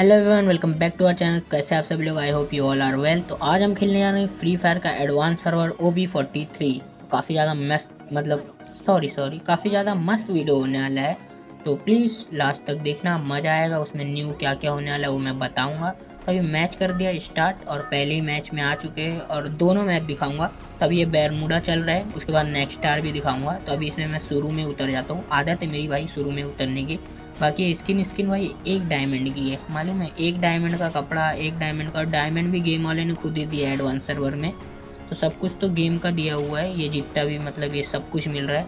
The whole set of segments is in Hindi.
Hello everyone, welcome back to our channel. कैसे आप सभी लोग? I hope you all are well. तो आज हम खेलने जा रहे हैं फ्री फायर का advance server O B forty three काफ़ी ज़्यादा मस्त मतलब सॉरी सॉरी काफ़ी ज़्यादा मस्त वीडियो होने वाला है। तो प्लीज़ लास्ट तक देखना, मज़ा आएगा, उसमें न्यू क्या क्या होने वाला है वो मैं बताऊँगा। तो अभी मैच कर दिया स्टार्ट और पहले ही मैच में आ चुके हैं, और दोनों मैच दिखाऊँगा। तब ये बैरमूडा चल रहा है, उसके बाद नेक्स्ट स्टार भी दिखाऊँगा। तो अभी इसमें मैं शुरू में उतर जाता हूँ। आदत है मेरी भाई, शुरू में उतरने की। बाकी स्किन स्किन भाई एक डायमंड की है। मालूम है, एक डायमंड का कपड़ा, एक डायमंड का डायमंड भी गेम वाले ने खुद ही दिया है एडवांस सर्वर में। तो सब कुछ तो गेम का दिया हुआ है। ये जितना भी मतलब ये सब कुछ मिल रहा है,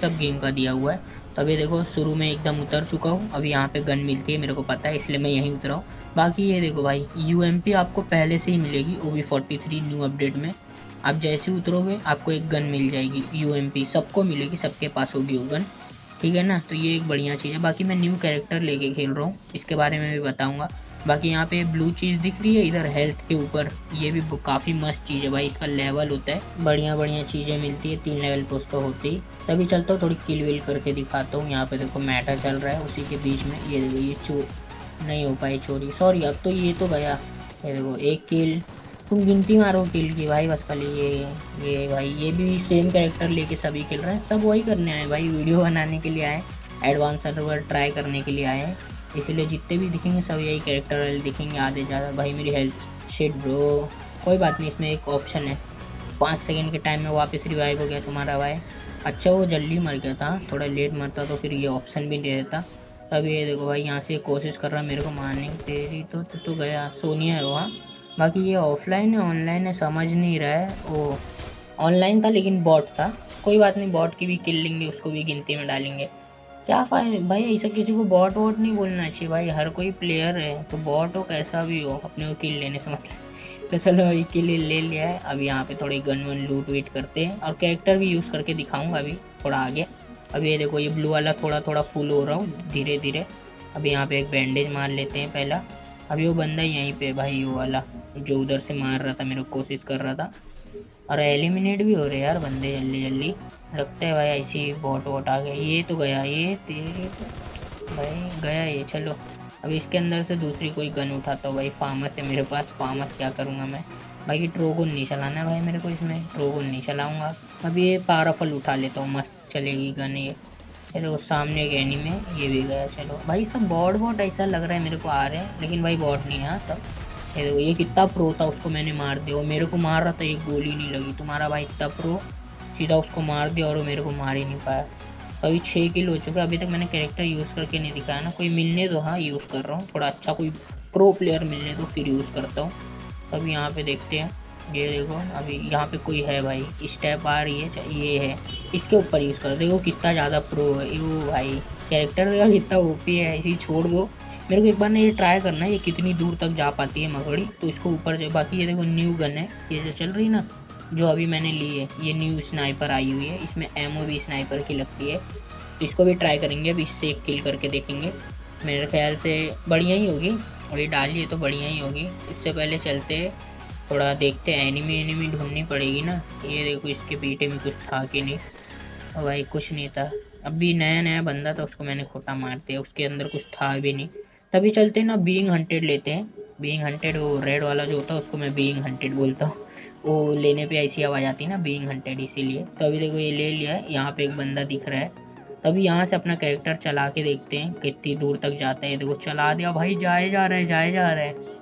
सब गेम का दिया हुआ है। तो अभी देखो, शुरू में एकदम उतर चुका हूँ। अभी यहाँ पे गन मिलती है, मेरे को पता है, इसलिए मैं यहीं उतरा हूँ। बाकी ये देखो भाई यूएमपी आपको पहले से ही मिलेगी O B forty three new update में। आप जैसे उतरोगे, आपको एक गन मिल जाएगी यूएमपी सबको मिलेगी, सबके पास होगी वो गन ठीक है ना? तो ये एक बढ़िया चीज़ है। बाकी मैं न्यू कैरेक्टर लेके खेल रहा हूँ। इसके बारे में भी बताऊँगा। बाकी यहाँ पे ब्लू चीज़ दिख रही है इधर हेल्थ के ऊपर। ये भी काफ़ी मस्त चीज़ है भाई। इसका लेवल होता है। बढ़िया बढ़िया चीज़ें मिलती है। तीन लेवल पे उसको होती ही। तभी चलता हूँ, थोड़ी किल विल करके दिखाता हूँ। यहाँ पे देखो मैटर चल रहा है। उसी के बीच में ये देखो, ये चोर नहीं हो पाई चोरी। सॉरी अब तो ये तो गया। ये देखो, एक किल तुम गिनती मारो किल की भाई बस खाली ये ये भाई ये भी सेम कैरेक्टर लेके सभी खेल रहे हैं सब वही करने आए भाई वीडियो बनाने के लिए आए एडवांस सर्वर ट्राई करने के लिए आए हैं इसीलिए जितने भी दिखेंगे सब यही कैरेक्टर दिखेंगे आधे ज़्यादा। भाई मेरी हेल्थ शेड ब्रो कोई बात नहीं इसमें एक ऑप्शन है। पाँच सेकेंड के टाइम में वापस रिवाइव हो गया तुम्हारा भाई। अच्छा वो जल्दी मर गया था थोड़ा लेट मरता तो फिर ये ऑप्शन भी नहीं रहता। तब ये देखो भाई यहाँ से कोशिश कर रहा मेरे को मारने तेरी तो तो, तो गया सोनिया है वहाँ। बाकी ये ऑफलाइन है ऑनलाइन है, समझ नहीं रहा है। वो ऑनलाइन था लेकिन बॉट था। कोई बात नहीं बॉट की भी किल लेंगे, उसको भी गिनती में डालेंगे। क्या फ़ायदा भाई ऐसा किसी को बॉट वॉट नहीं बोलना चाहिए, भाई। हर कोई प्लेयर है तो बॉट हो कैसा भी हो, अपने को किल लेने से मतलब। तो चलो अभी किल ले लिया है। अब यहाँ पे थोड़ी गन वन लूट वीट करते हैं। और कैरेक्टर भी यूज़ करके दिखाऊँगा अभी, थोड़ा आगे। अब ये देखो, ये ब्लू वाला थोड़ा थोड़ा फुल हो रहा हूँ धीरे धीरे अभी यहाँ पे एक बैंडेज मार लेते हैं पहला। अभी वो बंदा यहीं पे भाई, वो वाला जो उधर से मार रहा था, मेरे को कोशिश कर रहा था। और एलिमिनेट भी हो रहे यार बंदे जल्दी जल्दी। लगता है भाई ऐसी बॉट वोट आ गया। ये तो गया, ये तेरे तो भाई गया ये, चलो। अब इसके अंदर से दूसरी कोई गन उठाता हूँ भाई फार्मस है मेरे पास फार्मस क्या करूँगा मैं? भाई ट्रोगुन नहीं चलाना है भाई मेरे को इसमें ट्रोगुन नहीं चलाऊँगा। अभी ये पाराफल उठा लेता हूँ, मस्त चलेगी गन ये। ये देखो सामने एक एनी में ये भी गया चलो। भाई सब बॉड बॉट ऐसा लग रहा है मेरे को आ रहे हैं लेकिन भाई बॉट नहीं है हाँ, सब। ये देखो ये कितना प्रो था उसको मैंने मार दिया। वो मेरे को मार रहा था एक गोली नहीं लगी। तुम्हारा भाई इतना प्रो सीधा उसको मार दिया और वो मेरे को मार ही नहीं पाया। अभी छः किल हो चुका अभी तक मैंने कैरेक्टर यूज़ करके नहीं दिखाया ना। कोई मिलने दो हाँ यूज़ कर रहा हूँ। थोड़ा अच्छा कोई प्रो प्लेयर मिलने दो फिर यूज़ करता हूँ। अभी यहाँ पर देखते हैं। ये देखो, अभी यहाँ पे कोई है भाई। स्टेप आ रही है ये है। इसके ऊपर यूज़ करो। देखो कितना ज़्यादा प्रो है। वो भाई कैरेक्टर देखा कितना ओपी है। इसी छोड़ दो। मेरे को एक बार ना ये ट्राई करना है, ये कितनी दूर तक जा पाती है मकड़ी तो इसको ऊपर जो, बाकी ये देखो न्यू गन है। ये जो चल रही ना, जो अभी मैंने ली है, ये न्यू स्नाइपर आई हुई है। इसमें एमओ भी स्नाइपर की लगती है। तो इसको भी ट्राई करेंगे, अभी इससे एक किल करके देखेंगे। मेरे ख्याल से बढ़िया ही होगी। अभी डाली है तो बढ़िया ही होगी। इससे पहले चलते थोड़ा देखते हैं एनिमी एनिमी ढूंढनी पड़ेगी ना। ये देखो, इसके पीठे में कुछ था कि नहीं। और भाई, कुछ नहीं था। अभी नया नया बंदा था, उसको मैंने खोटा मार दिया। उसके अंदर कुछ था भी नहीं। तभी चलते ना बीइंग हंटेड लेते हैं। बीइंग हंटेड वो रेड वाला जो होता है, उसको मैं बीइंग हंटेड बोलता हूँ। वो लेने पे ऐसी आवाज़ आती है ना बीइंग हंटेड इसीलिए। तो अभी देखो, ये ले लिया है यहाँ पे एक बंदा दिख रहा है। तभी यहाँ से अपना कैरेक्टर चला के देखते हैं, कितनी दूर तक जाता है। देखो, चला दिया। भाई, जाए जा रहा है, जाए जा रहा है।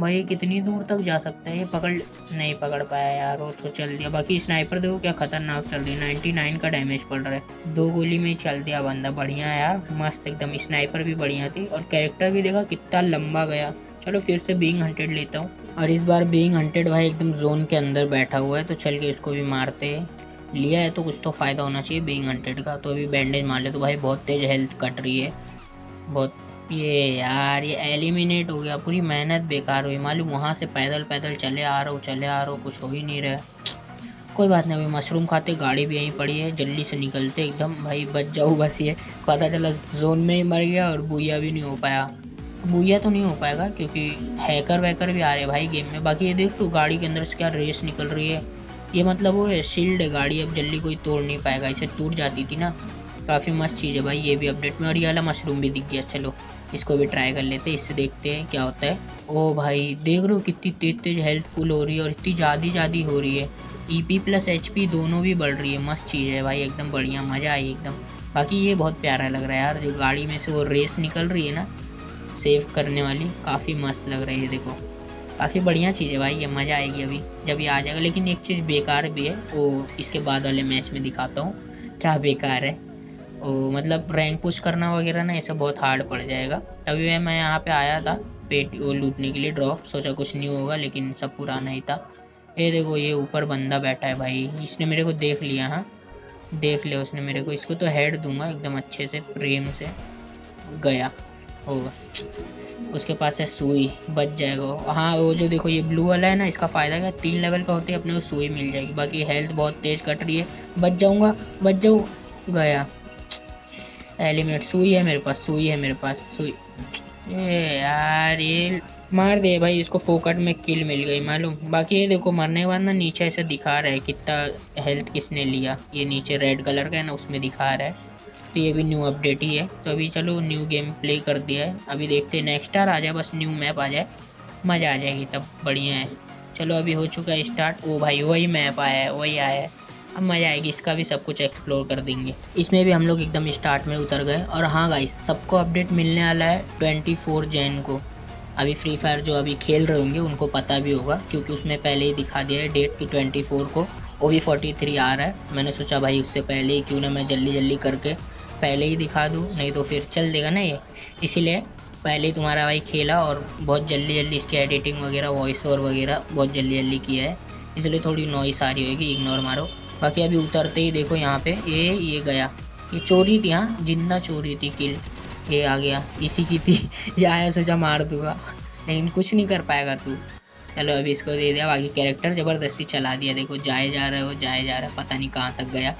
भाई, कितनी दूर तक जा सकता है? पकड़, नहीं पकड़ पाया यार, वो तो चल दिया। बाकी स्नाइपर देखो क्या खतरनाक चल रही नाइन्टी नाइन का डैमेज पड़ रहा है। दो गोली में चल दिया बंदा। बढ़िया यार, मस्त एकदम। स्नाइपर भी बढ़िया थी और कैरेक्टर भी देखा, कितना लंबा गया। चलो फिर से बींग हंटेड लेता हूँ। और इस बार बींग हंटेड भाई, एकदम जोन के अंदर बैठा हुआ है तो चल के इसको भी मारते हैं। लिया है तो कुछ तो फ़ायदा होना चाहिए बींग हंटेड का। तो अभी बैंडेज मार ले तो भाई बहुत तेज़ हेल्थ कट रही है। बहुत ये यार, ये एलिमिनेट हो गया, पूरी मेहनत बेकार हुई। मालूम, वहाँ से पैदल पैदल चले आ रहा हूँ, चले आ रहा हूँ, कुछ हो ही नहीं रहा। कोई बात नहीं, अभी मशरूम खाते, गाड़ी भी यहीं पड़ी है, जल्दी से निकलते एकदम। भाई, बच जाओ बस ये। पता चला जोन में ही मर गया और बुया भी नहीं हो पाया। बुया तो नहीं हो पाएगा, क्योंकि हैकर वैकर भी आ रहे हैं भाई गेम में। बाकी ये देख लो गाड़ी के अंदर से क्या रेस निकल रही है। ये मतलब वो शील्ड है गाड़ी, अब जल्दी कोई तोड़ नहीं पाएगा। इसे टूट जाती थी ना। काफ़ी मस्त चीज़ है भाई, ये भी अपडेट में। और ये वाला मशरूम भी दिख गया, चलो। इसको भी ट्राई कर लेते हैं, इससे देखते हैं क्या होता है। ओ भाई, देख रहे हो कितनी तेज तेज हेल्थफुल हो रही है और इतनी ज़्यादा ज़्यादा हो रही है। E P plus H P दोनों भी बढ़ रही है, मस्त चीज़ है भाई, एकदम बढ़िया, मज़ा आई एकदम। बाकी ये बहुत प्यारा लग रहा है यार, जो गाड़ी में से वो रेस निकल रही है ना सेव करने वाली, काफ़ी मस्त लग रही है देखो। काफ़ी बढ़िया चीज़ है भाई, ये मज़ा आएगी अभी, जब ये आ जाएगा। लेकिन एक चीज़ बेकार भी है, वो इसके बाद वाले मैच में दिखाता हूँ, क्या बेकार है। मतलब रैंक पुश करना वगैरह ना ऐसा बहुत हार्ड पड़ जाएगा। अभी मैं यहाँ पे आया था, पेट वो लूटने के लिए ड्रॉप सोचा कुछ नहीं होगा, लेकिन सब पुराना ही था। ये देखो, ये ऊपर बंदा बैठा है भाई, इसने मेरे को देख लिया हाँ। देख लिया उसने मेरे को, इसको तो हेड दूँगा एकदम अच्छे से, प्रेम से। गया होगा उसके पास है सुई, बच जाएगा हाँ वो जो देखो, ये ब्लू वाला है ना, इसका फ़ायदा क्या, तीन लेवल का होते हैं अपने को सुई मिल जाएगी। बाकी हेल्थ बहुत तेज़ कट रही है। बच जाऊँगा, बच जाऊँ। गया। एलिमेंट, सुई है मेरे पास, सुई है मेरे पास, सुई। ये यार, ये मार दे भाई, इसको फोकट में किल मिल गई, मालूम। बाकी ये देखो, मरने के बाद ना नीचे ऐसे दिखा रहा है कितना हेल्थ किसने लिया। ये नीचे रेड कलर का है ना, उसमें दिखा रहा है। तो ये भी न्यू अपडेट ही है। तो अभी चलो न्यू गेम प्ले कर दिया है। अभी देखते हैं नेक्स्ट स्टार आ जाए बस न्यू मैप आ जाए। मज़ा आ जाएगी तब, बढ़िया है। चलो अभी हो चुका है स्टार्ट ओ भाई, वही मैप आया है, वही आया है। अब मज़ा आएगी, इसका भी सब कुछ एक्सप्लोर कर देंगे। इसमें भी हम लोग एकदम स्टार्ट में उतर गए। और हाँ गाइस सबको अपडेट मिलने वाला है ट्वेंटी फोर जैन को। अभी फ्री फायर जो अभी खेल रहे होंगे, उनको पता भी होगा, क्योंकि उसमें पहले ही दिखा दिया है डेट की ट्वेंटी फोर को। ओ वी फोर्टी थ्री आ रहा है। मैंने सोचा भाई उससे पहले ही क्यों ना मैं जल्दी जल्दी करके पहले ही दिखा दूँ, नहीं तो फिर चल देगा ना ये। इसीलिए पहले ही तुम्हारा भाई खेला और बहुत जल्दी जल्दी इसकी एडिटिंग वगैरह वॉइस ओवर वगैरह बहुत जल्दी जल्दी किया है। इसलिए थोड़ी नॉइस आ रही होगी इग्नोर मारो। बाकी अभी उतरते ही देखो यहाँ पे। ये ये गया। ये चोरी थी हाँ? ज़िंदा चोरी थी, किल। ये आ गया। इसी की थी। ये आया सोचा मार दूँगा। लेकिन कुछ नहीं कर पाएगा तू। चलो, अभी इसको दे दिया। बाकी कैरेक्टर ज़बरदस्ती चला दिया। देखो, जाए जा रहे हो, जाए जा रहा है। पता नहीं कहाँ तक गया।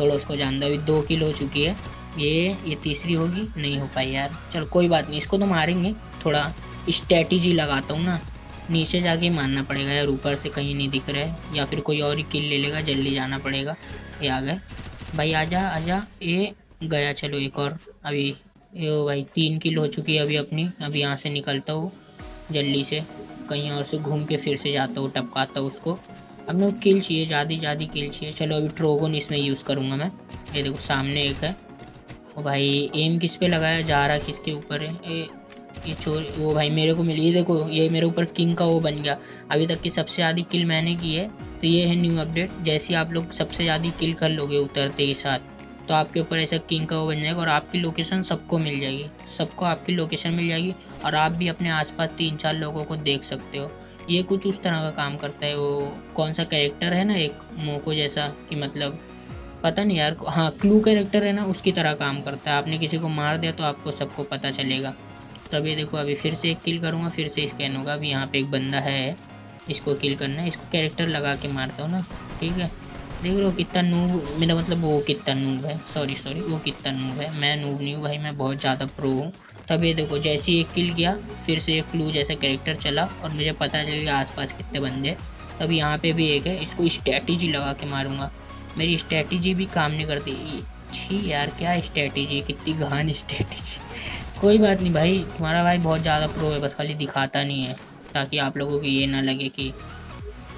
थोड़ा उसको जान दो। अभी दो किल हो चुकी है। ये ये तीसरी होगी। नहीं हो पाई यार। चलो, कोई बात नहीं। इसको तो मारेंगे। थोड़ा स्ट्रेटजी लगाता हूँ ना। नीचे जाके मारना पड़ेगा यार ऊपर से कहीं नहीं दिख रहा है या फिर कोई और ही किल ले लेगा जल्दी जाना पड़ेगा। ये आ गए। भाई आजा आजा। ये गया चलो एक और। अभी ये भाई तीन किल हो चुकी है अभी अपनी। अभी यहाँ से निकलता हूँ जल्दी से। कहीं और से घूम के फिर से जाता हूँ टपकाता हूँ उसको। अब मेरे किल चाहिए ज़्यादा ज़्यादा किल चाहिए। चलो अभी ट्रोगन इसमें यूज़ करूँगा मैं। ये देखो सामने एक है। ओ भाई एम किस पे लगाया? जा रहा किसके ऊपर है? ए, ये चोर, वो भाई मेरे को मिली। देखो, ये मेरे ऊपर किंग का वो बन गया। अभी तक की सबसे ज़्यादा किल मैंने की है। तो ये है न्यू अपडेट। जैसे आप लोग सबसे ज़्यादा किल कर लोगे उतरते ही साथ तो आपके ऊपर ऐसा किंग का वो बन जाएगा और आपकी लोकेशन सबको मिल जाएगी। सबको आपकी लोकेशन मिल जाएगी और आप भी अपने आसपास तीन चार लोगों को देख सकते हो। ये कुछ उस तरह का काम करता है। वो कौन सा कैरेक्टर है ना, एक मोको जैसा कि मतलब पता नहीं यार हाँ क्लू कैरेक्टर है ना, उसकी तरह काम करता है। आपने किसी को मार दिया तो आपको सबको पता चलेगा। तो अभी देखो, अभी फिर से एक किल करूँगा, फिर से स्कैन होगा। अभी यहाँ पे एक बंदा है, इसको किल करना है। इसको कैरेक्टर लगा के मारता हूँ ना, ठीक है? देख रहे हो कितना नूब मेरा मतलब वो कितना नूब है। सॉरी सॉरी वो कितना नूब है। मैं नूब नहीं हूँ भाई, मैं बहुत ज़्यादा प्रो हूँ। तब ये देखो, जैसे ही एक किल किया, फिर से एक क्लू जैसा कैरेक्टर चला और मुझे पता चल गया आसपास कितने बंदे तब यहाँ पे भी एक है, इसको स्ट्रेटजी लगा के मारूँगा। मेरी स्ट्रेटजी भी काम नहीं करती। छी यार, क्या स्ट्रेटजी कितनी गहन स्ट्रेटजी कोई बात नहीं भाई, तुम्हारा भाई बहुत ज़्यादा प्रो है, बस खाली दिखाता नहीं है, ताकि आप लोगों को ये ना लगे कि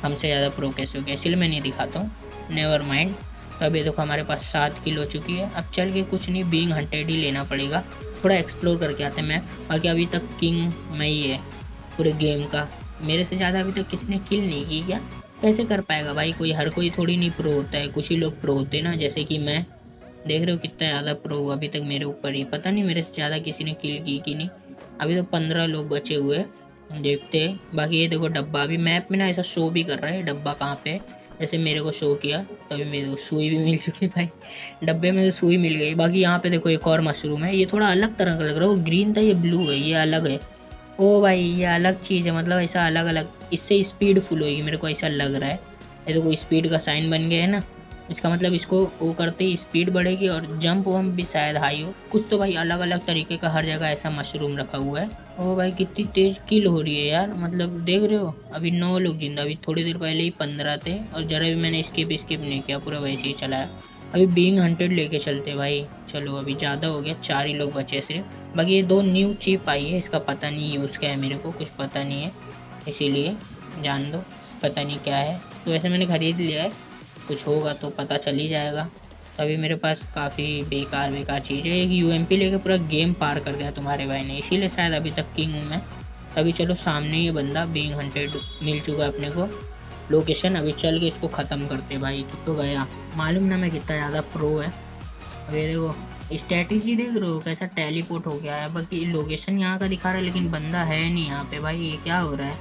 हमसे ज़्यादा प्रो कैसे हो गया। इसलिए मैं नहीं दिखाता हूँ नेवर माइंड तो अभी देखो हमारे पास सात किलो चुकी है, अब चल के कुछ नहीं बींग हंटेड ही लेना पड़ेगा। थोड़ा एक्सप्लोर करके आते हैं मैं, बाकी अभी तक किंग मैं ही है, पूरे गेम का। मेरे से ज़्यादा अभी तक किसी ने किल नहीं की क्या? कैसे कर पाएगा भाई कोई? हर कोई थोड़ी नहीं प्रो होता है, कुछ ही लोग प्रो होते हैं ना, जैसे कि मैं। देख रहे हो कितना ज़्यादा प्रो अभी तक मेरे ऊपर ही। पता नहीं मेरे से ज़्यादा किसी ने किल की कि नहीं। अभी तो पंद्रह लोग बचे हुए हैं। देखते हैं। बाकी ये देखो डब्बा, अभी मैप में ना ऐसा शो भी कर रहा है। डब्बा कहाँ पे जैसे मेरे को शो किया तो अभी मेरे को सुई भी मिल चुकी है भाई। डब्बे में तो सुई मिल गई। बाकी यहाँ पे देखो एक और मशरूम है। ये थोड़ा अलग तरह का लग रहा है। वो ग्रीन था, ये ब्लू है, ये अलग है। ओ भाई, ये अलग चीज़ है। मतलब ऐसा अलग अलग इससे स्पीड फुल होगी मेरे को ऐसा लग रहा है। ये देखो स्पीड का साइन बन गया है ना। इसका मतलब इसको वो करते ही स्पीड बढ़ेगी और जंप वम्प भी शायद हाई हो। कुछ तो भाई अलग अलग तरीके का हर जगह ऐसा मशरूम रखा हुआ है। ओ भाई कितनी तेज किल हो रही है यार मतलब देख रहे हो? अभी नौ लोग ज़िंदा, अभी थोड़ी देर पहले ही पंद्रह थे और ज़रा भी मैंने स्किप स्किप नहीं किया, पूरा वैसे ही चलाया अभी बींग हंटेड लेके चलते भाई। चलो अभी ज़्यादा हो गया, चार ही लोग बचे सिर्फ़। बाकी ये दो न्यू चिप आई है, इसका पता नहीं यूज़ क्या है मेरे को, कुछ पता नहीं है। इसीलिए जान दो, पता नहीं क्या है। तो वैसे मैंने ख़रीद लिया है। कुछ होगा तो पता चल ही जाएगा। अभी मेरे पास काफ़ी बेकार बेकार चीज़ है। एक यू एम पी लेके पूरा गेम पार कर गया तुम्हारे भाई ने। इसीलिए शायद अभी तक किंग हूँ मैं। अभी चलो सामने ये बंदा बींग हंड्रेड मिल चुका है अपने को। लोकेशन अभी चल के इसको ख़त्म करते भाई। तो, तो गया। मालूम ना मैं कितना ज़्यादा प्रो है। अभी देखो स्ट्रेटेजी देख रहे हो? कैसा टेलीपोर्ट हो गया है? बाकी लोकेशन यहाँ का दिखा रहा है लेकिन बंदा है नहीं यहाँ पे। भाई ये क्या हो रहा है?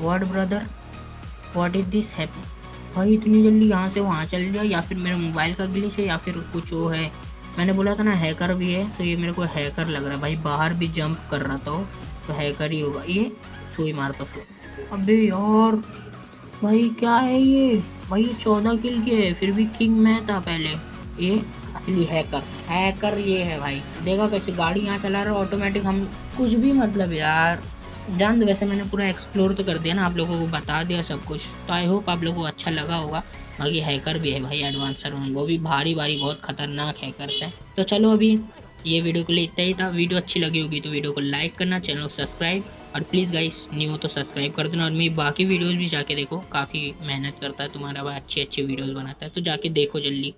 Word brother what is this happy भाई, इतनी जल्दी यहाँ से वहाँ चल गया? या फिर मेरे मोबाइल का ग्लिच है या फिर कुछ वो है? मैंने बोला था ना हैकर भी है तो ये मेरे को हैकर लग रहा है। भाई, बाहर भी जंप कर रहा था तो हैकर ही होगा। ये सुई मारता सो अबे यार, भाई, क्या है ये? भाई, ये चौदह किल के है, फिर भी किंग मैं था पहले। ये असली हैकर हैकर ये है भाई। देखा कैसे गाड़ी यहाँ चला रहा है ऑटोमेटिक हम कुछ भी मतलब यार। जान दो, वैसे मैंने पूरा एक्सप्लोर तो कर दिया ना, आप लोगों को बता दिया सब कुछ। तो आई होप आप लोगों को अच्छा लगा होगा। बाकी हैकर भी है भाई एडवांसर वो भी भारी भारी, बहुत खतरनाक हैकर्स हैं। तो चलो अभी ये वीडियो के लिए इतना ही था। वीडियो अच्छी लगी होगी तो वीडियो को लाइक करना चैनल को सब्सक्राइब और प्लीज़ गाइस न्यू हो तो सब्सक्राइब कर देना। और मेरी बाकी वीडियोस भी जाके देखो। काफ़ी मेहनत करता है तुम्हारा भाई अच्छी अच्छी वीडियोस बनाता है। तो जाके देखो जल्दी।